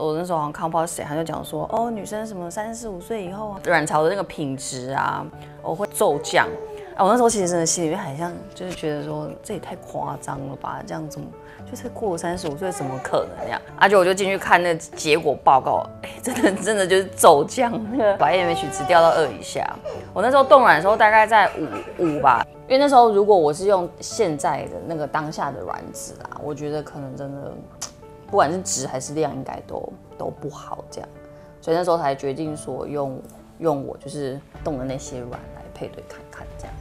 我那时候好像看不到谁，他就讲说，哦，女生什么三十五岁以后啊，卵巢的那个品质啊，我会骤降。啊，我那时候其实真的心里面好像就是觉得说，这也太夸张了吧，这样怎么就是过三十五岁怎么可能那样？而且我就进去看那结果报告，哎，真的真的就是骤降，把 AMH 值掉到二以下。我那时候冻卵的时候大概在五五吧，因为那时候如果我是用现在的那个当下的卵子啊，我觉得可能真的。不管是值还是量，应该都都不好这样，所以那时候才决定说用用我就是冻的那些软来配对看看这样。